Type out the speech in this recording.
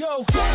go.